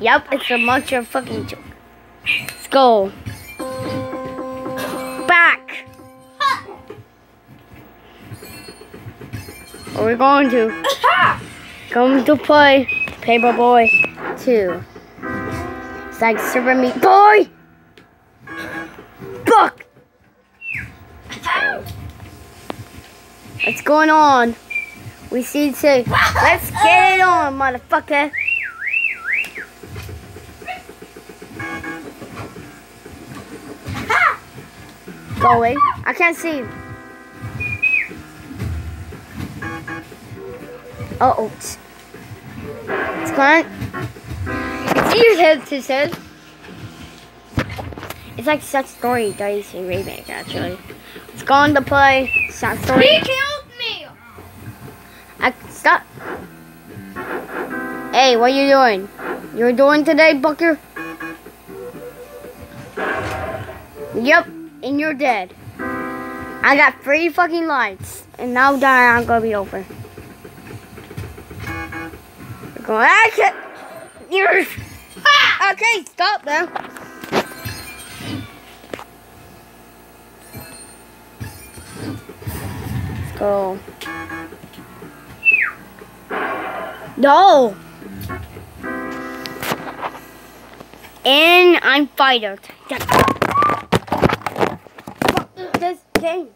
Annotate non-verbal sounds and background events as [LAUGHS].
Yep, it's a monster fucking joke. Let's go. Back. Are we going to? Going to play Paperboy 2. It's like Super Meat Boy! Fuck! What's going on? We see two. Let's get it on, motherfucker. Away. I can't see. Uh oh. It's going. It's your head to said. It's like such story dice remake actually. It's going to play such story. He killed me! I stop. Hey, what are you doing? You're doing today, Booker? Yep, and you're dead. I got three fucking lights, and now that I'm gonna be over. We're going. I can't. You're. [LAUGHS] Okay, stop now. Let's go. No. And I'm fighter. Fuck this game.